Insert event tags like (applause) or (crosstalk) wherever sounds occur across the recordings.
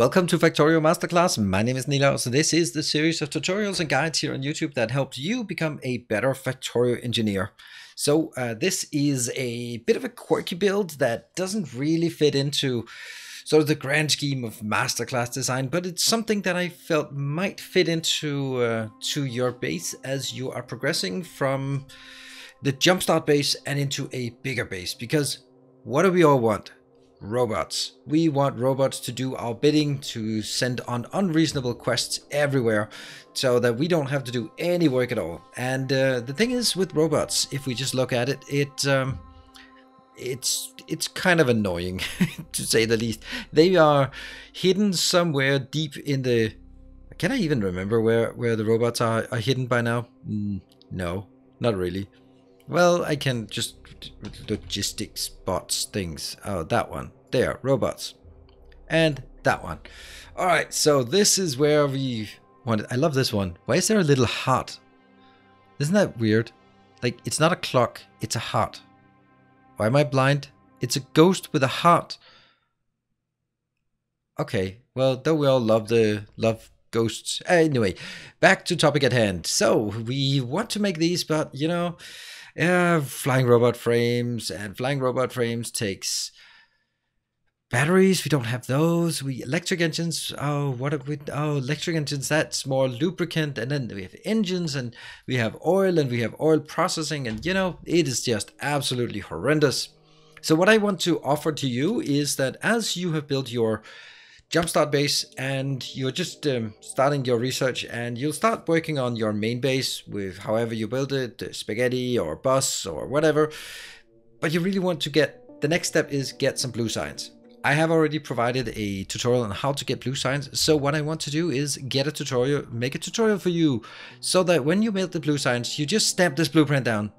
Welcome to Factorio Masterclass. My name is Nilaus. This is the series of tutorials and guides here on YouTube that helps you become a better Factorio engineer. So uh, this is a bit of a quirky build that doesn't really fit into sort of the grand scheme of masterclass design, but it's something that I felt might fit into uh, to your base as you are progressing from the jumpstart base and into a bigger base. Because what do we all want? Robots. We want robots to do our bidding, to send on unreasonable quests everywhere, so that we don't have to do any work at all. And uh, the thing is with robots, if we just look at it, it um, it's it's kind of annoying (laughs) to say the least. They are hidden somewhere deep in the. Can I even remember where where the robots are, are hidden by now? Mm, no, not really. Well, I can just logistics bots things. Oh, that one. There, robots. And that one. All right, so this is where we wanted. I love this one. Why is there a little heart? Isn't that weird? Like, it's not a clock, it's a heart. Why am I blind? It's a ghost with a heart. Okay, well, though we all love the love ghosts. Anyway, back to topic at hand. So we want to make these, but you know, yeah, flying robot frames and flying robot frames takes batteries. We don't have those. We electric engines. Oh, what have we? Oh, electric engines. That's more lubricant, and then we have engines, and we have oil, and we have oil processing, and you know, it is just absolutely horrendous. So what I want to offer to you is that as you have built your Jumpstart base and you're just um, starting your research and you'll start working on your main base with however you build it, spaghetti or bus or whatever. But you really want to get, the next step is get some blue science. I have already provided a tutorial on how to get blue science. So what I want to do is get a tutorial, make a tutorial for you so that when you build the blue science, you just stamp this blueprint down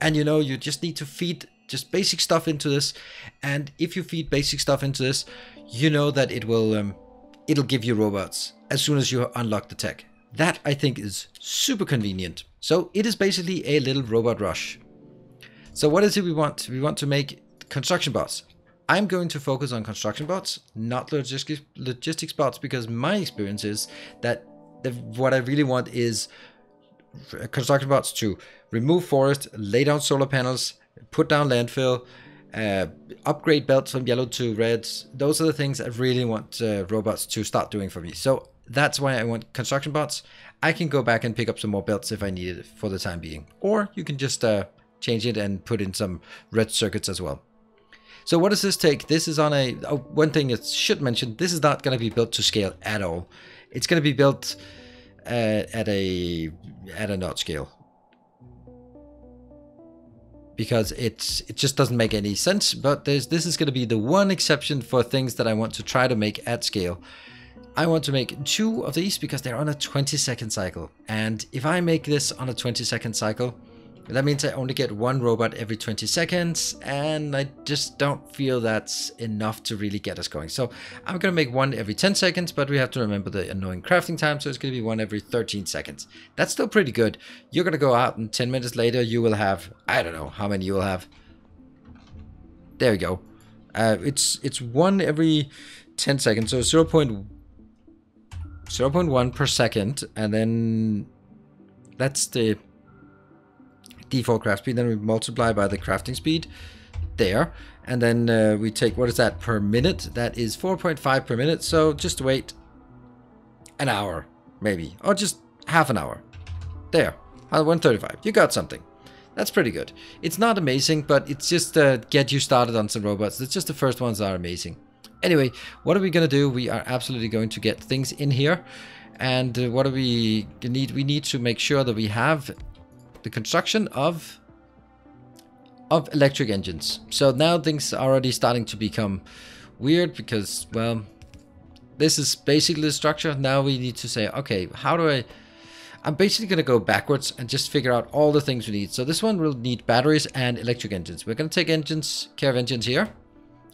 and you know, you just need to feed just basic stuff into this. And if you feed basic stuff into this, you know that it will um, it'll give you robots as soon as you unlock the tech. That I think is super convenient. So it is basically a little robot rush. So what is it we want? We want to make construction bots. I'm going to focus on construction bots, not logistics, logistics bots, because my experience is that the, what I really want is construction bots to remove forest, lay down solar panels, put down landfill, uh, upgrade belts from yellow to reds. Those are the things I really want uh, robots to start doing for me. So that's why I want construction bots. I can go back and pick up some more belts if I need it for the time being. Or you can just uh, change it and put in some red circuits as well. So what does this take? This is on a, oh, one thing I should mention, this is not going to be built to scale at all. It's going to be built uh, at a at a not scale because it's it just doesn't make any sense. But this is going to be the one exception for things that I want to try to make at scale. I want to make two of these because they're on a 20 second cycle. And if I make this on a 20 second cycle, that means I only get one robot every 20 seconds, and I just don't feel that's enough to really get us going. So I'm going to make one every 10 seconds, but we have to remember the annoying crafting time, so it's to be one every 13 seconds. That's still pretty good. You're going to go out, and 10 minutes later, you will have, I don't know how many you will have. There we go. Uh, it's it's one every 10 seconds, so 0. 0.1 per second, and then that's the default craft speed, then we multiply by the crafting speed there. And then uh, we take, what is that per minute? That is 4.5 per minute. So just wait an hour, maybe, or just half an hour. There, 135. You got something. That's pretty good. It's not amazing, but it's just uh, get you started on some robots. It's just the first ones are amazing. Anyway, what are we going to do? We are absolutely going to get things in here. And uh, what do we need? We need to make sure that we have the construction of of electric engines. So now things are already starting to become weird because, well, this is basically the structure. Now we need to say, okay, how do I... I'm basically going to go backwards and just figure out all the things we need. So this one will need batteries and electric engines. We're going to take engines, care of engines here.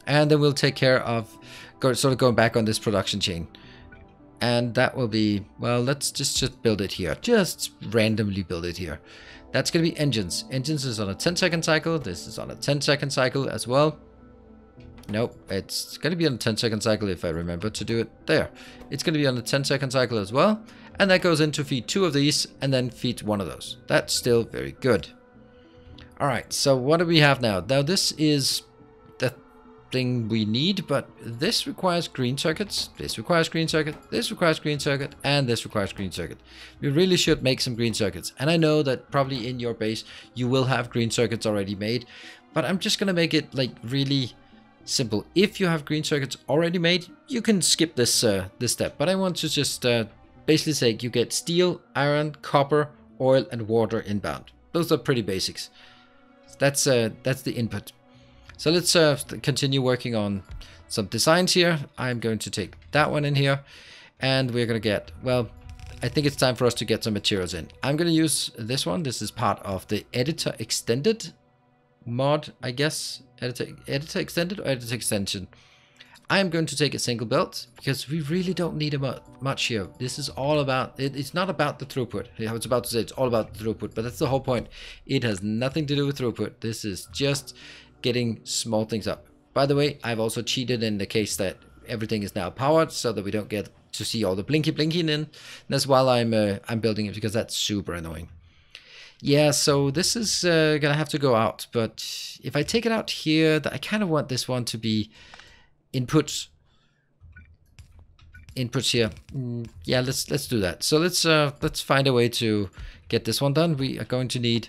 And then we'll take care of go, sort of going back on this production chain. And that will be, well, let's just, just build it here. Just randomly build it here. That's going to be engines. Engines is on a 10 second cycle. This is on a 10 second cycle as well. Nope, it's going to be on a 10 second cycle if I remember to do it there. It's going to be on a 10 second cycle as well. And that goes into feed two of these and then feed one of those. That's still very good. All right, so what do we have now? Now this is thing we need, but this requires green circuits, this requires green circuit, this requires green circuit, and this requires green circuit. We really should make some green circuits. And I know that probably in your base you will have green circuits already made, but I'm just gonna make it like really simple. If you have green circuits already made, you can skip this uh, this step. But I want to just uh, basically say you get steel, iron, copper, oil, and water inbound. Those are pretty basics. That's uh, that's the input. So let's uh, continue working on some designs here. I'm going to take that one in here, and we're gonna get well. I think it's time for us to get some materials in. I'm gonna use this one. This is part of the editor extended mod, I guess. Editor, editor extended or editor extension. I am going to take a single belt because we really don't need much here. This is all about, it, it's not about the throughput. I was about to say it's all about the throughput, but that's the whole point. It has nothing to do with throughput. This is just getting small things up. By the way, I've also cheated in the case that everything is now powered so that we don't get to see all the blinky blinking in. That's while I'm uh, I'm building it because that's super annoying. Yeah, so this is uh, gonna have to go out, but if I take it out here, that I kind of want this one to be inputs inputs here. Mm, yeah, let's let's do that. So let's uh, let's find a way to get this one done. We are going to need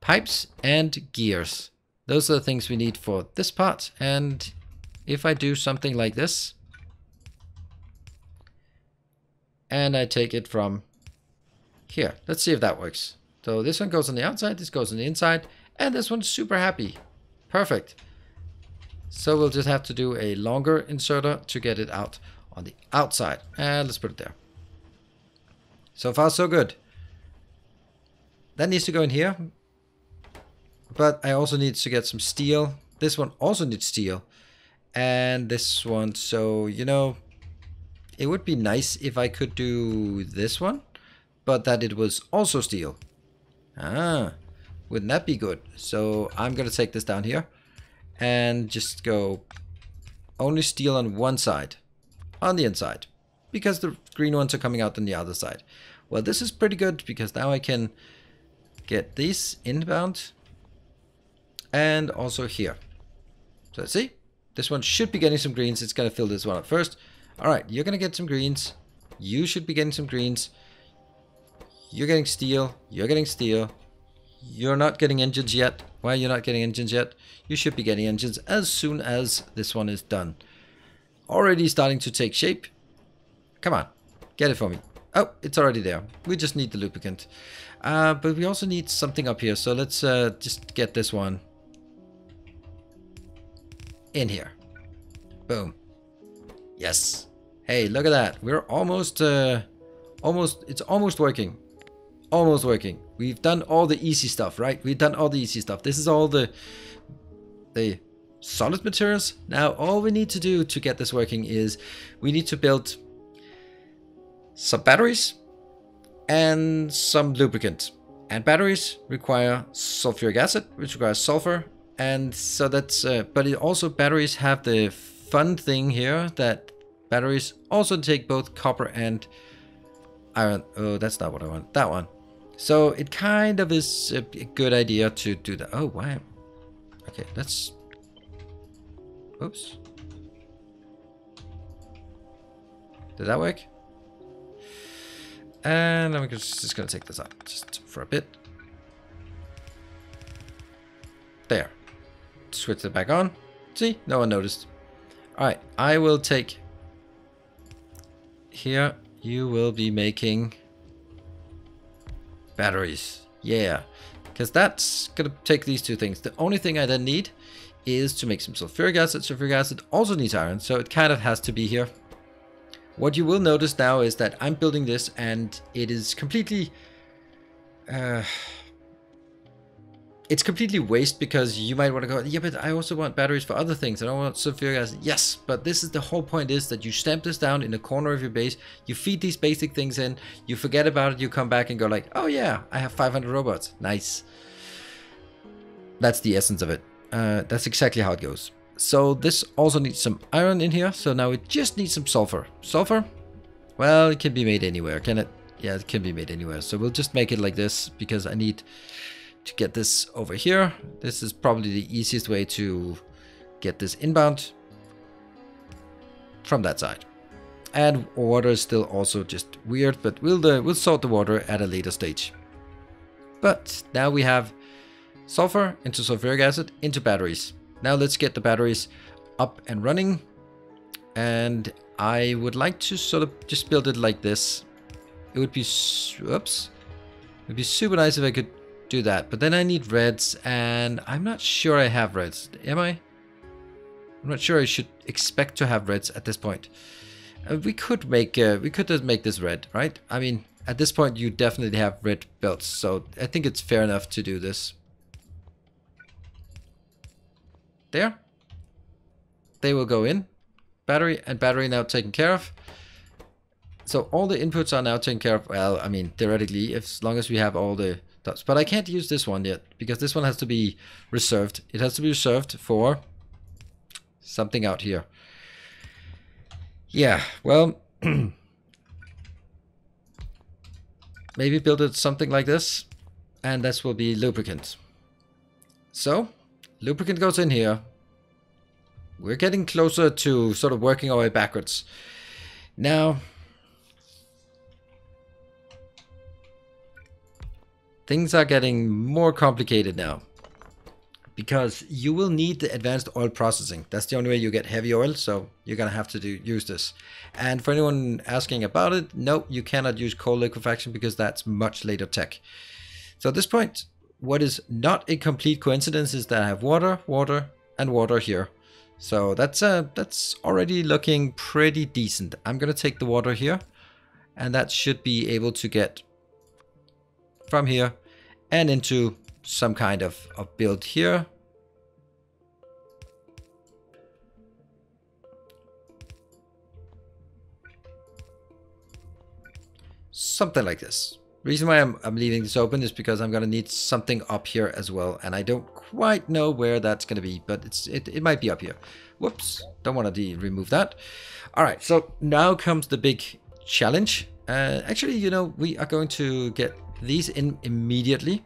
pipes and gears. Those are the things we need for this part. And if I do something like this, and I take it from here, let's see if that works. So this one goes on the outside, this goes on the inside, and this one's super happy. Perfect. So we'll just have to do a longer inserter to get it out on the outside. And let's put it there. So far, so good. That needs to go in here. But I also need to get some steel. This one also needs steel. And this one, so, you know, it would be nice if I could do this one, but that it was also steel. Ah, wouldn't that be good? So I'm going to take this down here and just go only steel on one side, on the inside, because the green ones are coming out on the other side. Well, this is pretty good because now I can get these inbound and also here. So let's see, this one should be getting some greens. It's going to fill this one up first. All right, you're going to get some greens. You should be getting some greens. You're getting steel. You're getting steel. You're not getting engines yet. Why are you not getting engines yet? You should be getting engines as soon as this one is done. Already starting to take shape. Come on, get it for me. Oh, it's already there. We just need the lubricant. Uh, but we also need something up here. So let's uh, just get this one in here. Boom. Yes. Hey, look at that. We're almost, uh, almost, it's almost working almost working. We've done all the easy stuff, right? We've done all the easy stuff. This is all the the solid materials. Now all we need to do to get this working is we need to build some batteries and some lubricant. And batteries require sulfuric acid, which requires sulfur. And so that's, uh, but it also batteries have the fun thing here that batteries also take both copper and iron. Oh, that's not what I want. That one. So it kind of is a good idea to do that. Oh, why? Okay, let's... Oops. Did that work? And I'm just, just to take this out just for a bit. There. Switch it back on. See? No one noticed. Alright, I will take... Here, you will be making batteries. Yeah, because that's going to take these two things. The only thing I then need is to make some sulfuric acid. Sulfuric acid also needs iron, so it kind of has to be here. What you will notice now is that I'm building this and it is completely... Uh, it's completely waste because you might want to go, yeah, but I also want batteries for other things. I don't want sulfuric acid. Yes, but this is the whole point is that you stamp this down in the corner of your base. You feed these basic things in. You forget about it. You come back and go like, oh yeah, I have 500 robots. Nice. That's the essence of it. Uh, that's exactly how it goes. So this also needs some iron in here. So now it just needs some sulfur. Sulfur? Well, it can be made anywhere, can it? Yeah, it can be made anywhere. So we'll just make it like this because I need to get this over here. This is probably the easiest way to get this inbound from that side. And water is still also just weird, but we'll, uh, we'll sort the water at a later stage. But now we have sulfur into sulfuric acid into batteries. Now let's get the batteries up and running. And I would like to sort of just build it like this. It would be, oops, it would be super nice if I could do that. But then I need reds and I'm not sure I have reds. Am I? I'm not sure I should expect to have reds at this point. Uh, we could make uh, we could just make this red, right? I mean, at this point you definitely have red belts, so I think it's fair enough to do this. There. They will go in. Battery and battery now taken care of. So all the inputs are now taken care of. Well, I mean, theoretically, as long as we have all the dots. But I can't use this one yet, because this one has to be reserved. It has to be reserved for something out here. Yeah, well, (clears throat) maybe build it something like this, and this will be lubricant. So, lubricant goes in here. We're getting closer to sort of working our way backwards. Now, things are getting more complicated now because you will need the advanced oil processing. That's the only way you get heavy oil, so you're gonna have to do use this. And for anyone asking about it, no, you cannot use coal liquefaction because that's much later tech. So at this point, what is not a complete coincidence is that I have water, water, and water here. So that's uh, that's already looking pretty decent. I'm gonna take the water here, and that should be able to get from here and into some kind of, of build here. Something like this. Reason why I'm, I'm leaving this open is because I'm going to need something up here as well. And I don't quite know where that's going to be, but it's it, it might be up here. Whoops, don't want to remove that. All right, so now comes the big challenge. Uh, actually, you know, we are going to get these in immediately.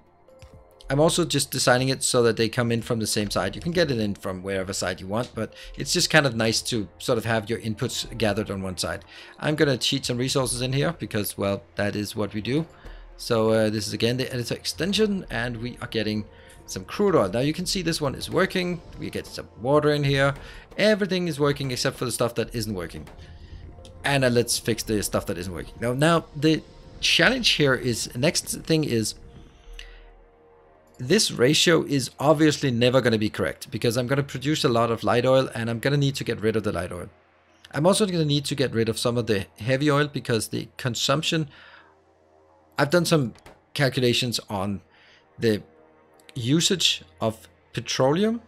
I'm also just designing it so that they come in from the same side. You can get it in from wherever side you want, but it's just kind of nice to sort of have your inputs gathered on one side. I'm going to cheat some resources in here because, well, that is what we do. So uh, this is again the editor extension and we are getting some crude oil. Now you can see this one is working. We get some water in here. Everything is working except for the stuff that isn't working. And uh, let's fix the stuff that isn't working. Now, now the challenge here is, next thing is, this ratio is obviously never going to be correct because I'm going to produce a lot of light oil and I'm going to need to get rid of the light oil. I'm also going to need to get rid of some of the heavy oil because the consumption, I've done some calculations on the usage of petroleum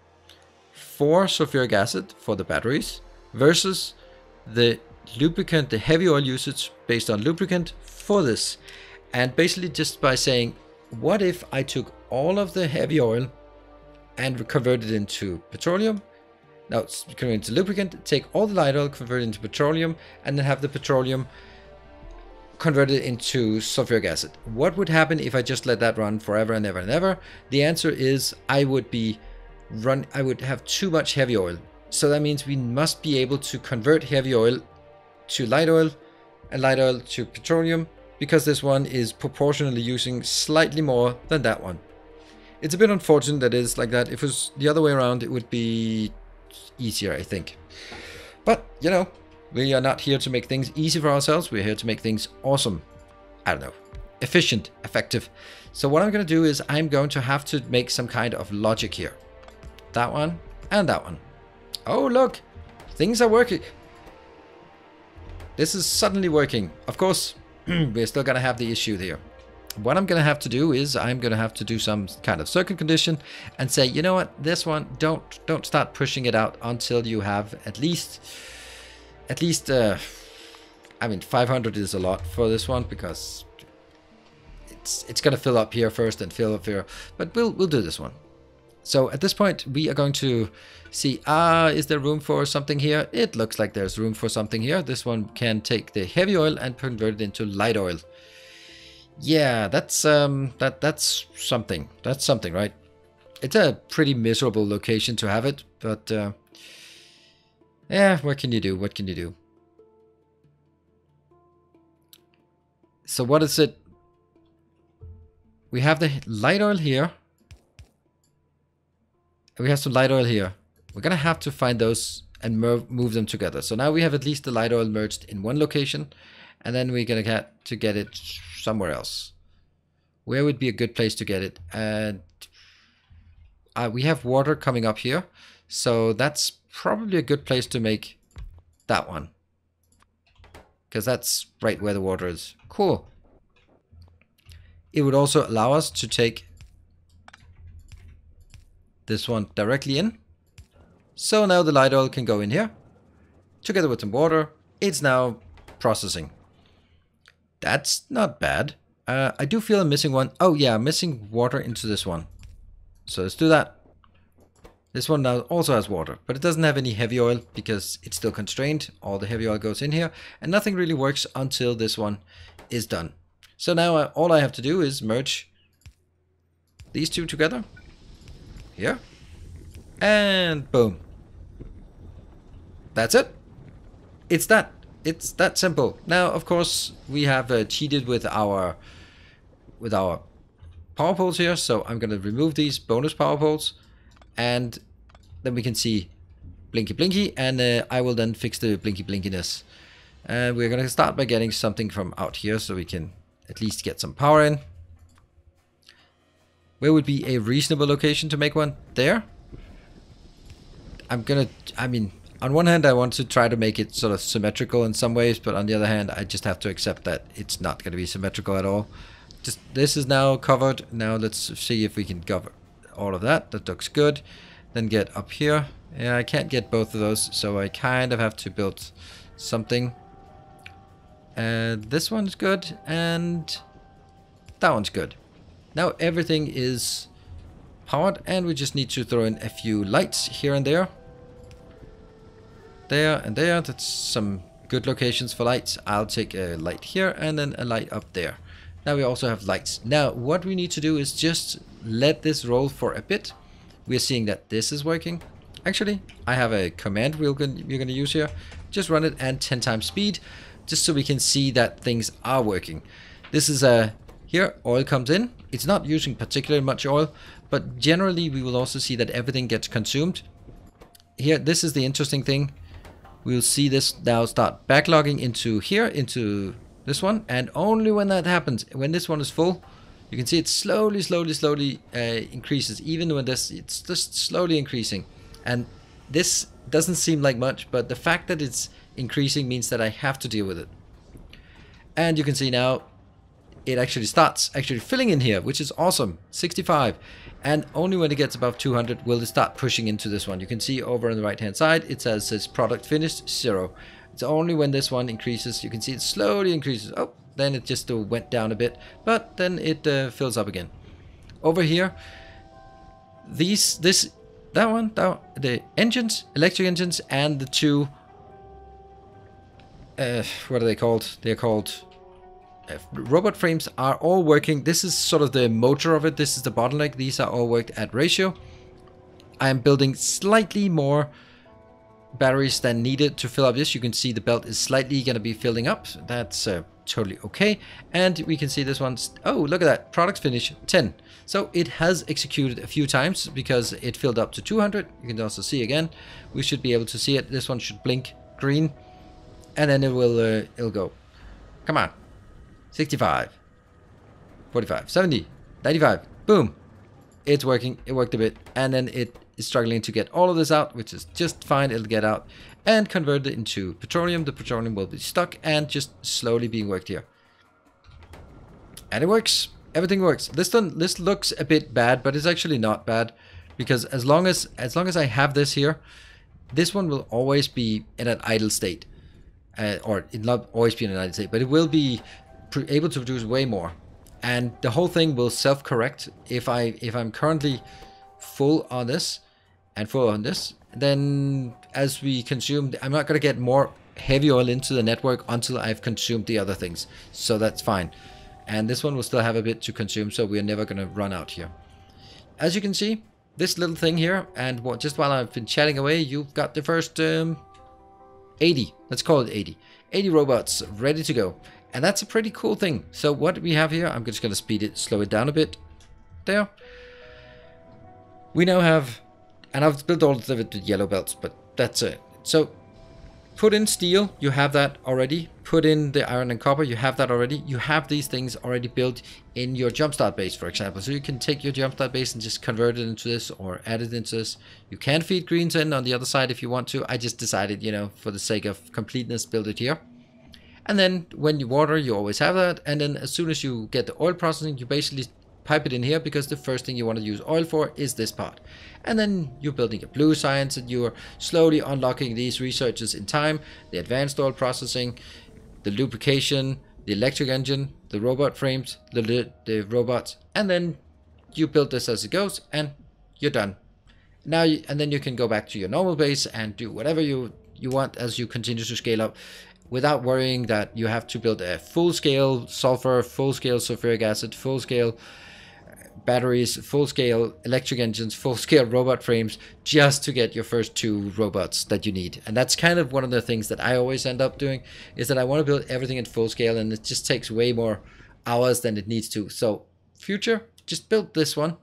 for sulfuric acid for the batteries versus the lubricant, the heavy oil usage based on lubricant for this. And basically just by saying, what if I took all of the heavy oil and convert it into petroleum. Now it's converted into lubricant, take all the light oil, convert into petroleum, and then have the petroleum converted into sulfuric acid. What would happen if I just let that run forever and ever and ever? The answer is I would be run I would have too much heavy oil. So that means we must be able to convert heavy oil to light oil and light oil to petroleum because this one is proportionally using slightly more than that one. It's a bit unfortunate that it is like that. If it was the other way around, it would be easier, I think. But, you know, we are not here to make things easy for ourselves. We're here to make things awesome. I don't know. Efficient, effective. So what I'm going to do is I'm going to have to make some kind of logic here. That one and that one. Oh, look. Things are working. This is suddenly working. Of course, (clears throat) we're still going to have the issue there what I'm going to have to do is I'm going to have to do some kind of circuit condition and say, you know what, this one, don't don't start pushing it out until you have at least, at least, uh, I mean, 500 is a lot for this one because it's it's going to fill up here first and fill up here, but we'll we'll do this one. So at this point, we are going to see, ah, is there room for something here? It looks like there's room for something here. This one can take the heavy oil and convert it into light oil. Yeah, that's um, that that's something. That's something, right? It's a pretty miserable location to have it, but uh, yeah, what can you do? What can you do? So what is it? We have the light oil here. We have some light oil here. We're gonna have to find those and move them together. So now we have at least the light oil merged in one location, and then we're gonna get to get it somewhere else. Where would be a good place to get it? And uh, we have water coming up here, so that's probably a good place to make that one. Because that's right where the water is. Cool. It would also allow us to take this one directly in. So now the light oil can go in here. Together with some water. It's now processing. That's not bad. Uh, I do feel I'm missing one. Oh yeah, I'm missing water into this one. So let's do that. This one now also has water, but it doesn't have any heavy oil because it's still constrained. All the heavy oil goes in here and nothing really works until this one is done. So now uh, all I have to do is merge these two together here. And boom. That's it. It's that. It's that simple. Now, of course, we have uh, cheated with our with our power poles here. So I'm going to remove these bonus power poles. And then we can see blinky blinky. And uh, I will then fix the blinky blinkiness. And we're going to start by getting something from out here so we can at least get some power in. Where would be a reasonable location to make one? There? I'm gonna, I mean, on one hand I want to try to make it sort of symmetrical in some ways, but on the other hand I just have to accept that it's not going to be symmetrical at all. Just This is now covered, now let's see if we can cover all of that, that looks good. Then get up here, yeah I can't get both of those, so I kind of have to build something. And this one's good, and that one's good. Now everything is powered and we just need to throw in a few lights here and there. There and there, that's some good locations for lights. I'll take a light here and then a light up there. Now we also have lights. Now what we need to do is just let this roll for a bit. We're seeing that this is working. Actually, I have a command we're going to use here. Just run it at 10 times speed, just so we can see that things are working. This is a here, oil comes in. It's not using particularly much oil, but generally we will also see that everything gets consumed. Here, this is the interesting thing. We'll see this now start backlogging into here, into this one. And only when that happens, when this one is full, you can see it slowly, slowly, slowly uh, increases. Even when this, it's just slowly increasing. And this doesn't seem like much, but the fact that it's increasing means that I have to deal with it. And you can see now it actually starts actually filling in here, which is awesome. 65. And only when it gets above 200 will it start pushing into this one. You can see over on the right hand side, it says, says product finished, zero. It's only when this one increases, you can see it slowly increases. Oh, then it just uh, went down a bit, but then it uh, fills up again. Over here, these, this, that one, that, the engines, electric engines, and the two, uh, what are they called? They're called robot frames are all working. This is sort of the motor of it. This is the bottleneck. These are all worked at ratio. I am building slightly more batteries than needed to fill up this. You can see the belt is slightly going to be filling up. That's uh, totally okay. And we can see this one's, oh, look at that, product finish 10. So it has executed a few times because it filled up to 200. You can also see again, we should be able to see it. This one should blink green and then it will, uh, it'll go. Come on, 65, 45, 70, 95. Boom. It's working. It worked a bit. And then it is struggling to get all of this out, which is just fine. It'll get out and convert it into petroleum. The petroleum will be stuck and just slowly being worked here. And it works. Everything works. This one, this looks a bit bad, but it's actually not bad because as long as as long as I have this here, this one will always be in an idle state. Uh, or it not always be in an idle state, but it will be able to produce way more and the whole thing will self-correct if I if I'm currently full on this and full on this. Then as we consume, I'm not going to get more heavy oil into the network until I've consumed the other things. So that's fine. And this one will still have a bit to consume, so we're never going to run out here. As you can see, this little thing here, and what, just while I've been chatting away, you've got the first um, 80. Let's call it 80. 80 robots ready to go. And that's a pretty cool thing. So what do we have here, I'm just going to speed it, slow it down a bit. There. We now have, and I've built all of it with yellow belts, but that's it. So put in steel, you have that already. Put in the iron and copper, you have that already. You have these things already built in your jumpstart base, for example. So you can take your jumpstart base and just convert it into this or add it into this. You can feed greens in on the other side if you want to. I just decided, you know, for the sake of completeness, build it here. And then when you water, you always have that. And then as soon as you get the oil processing, you basically pipe it in here because the first thing you want to use oil for is this part. And then you're building a blue science and you're slowly unlocking these researches in time, the advanced oil processing, the lubrication, the electric engine, the robot frames, the, the robots, and then you build this as it goes and you're done. Now, you, and then you can go back to your normal base and do whatever you, you want as you continue to scale up without worrying that you have to build a full-scale sulfur, full-scale sulfuric acid, full-scale batteries, full-scale electric engines, full-scale (laughs) robot frames, just to get your first two robots that you need. And that's kind of one of the things that I always end up doing, is that I want to build everything in full scale, and it just takes way more hours than it needs to. So future, just build this one,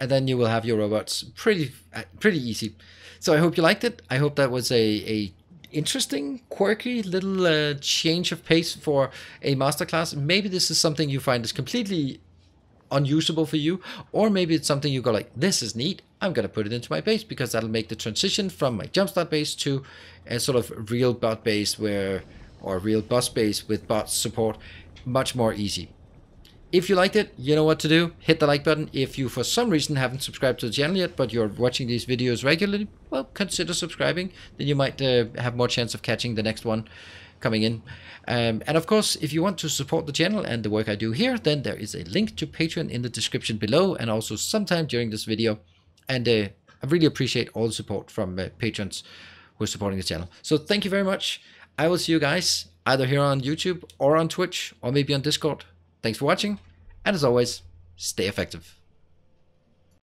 and then you will have your robots pretty pretty easy. So I hope you liked it. I hope that was a, a interesting, quirky little uh, change of pace for a masterclass. Maybe this is something you find is completely unusable for you, or maybe it's something you go like, this is neat, I'm going to put it into my base because that'll make the transition from my jumpstart base to a sort of real bot base where, or real bus base with bot support much more easy. If you liked it, you know what to do. Hit the like button. If you, for some reason, haven't subscribed to the channel yet, but you're watching these videos regularly, well, consider subscribing. Then you might uh, have more chance of catching the next one coming in. Um, and of course, if you want to support the channel and the work I do here, then there is a link to Patreon in the description below and also sometime during this video. And uh, I really appreciate all the support from uh, patrons who are supporting the channel. So thank you very much. I will see you guys either here on YouTube or on Twitch or maybe on Discord. Thanks for watching. And as always, stay effective.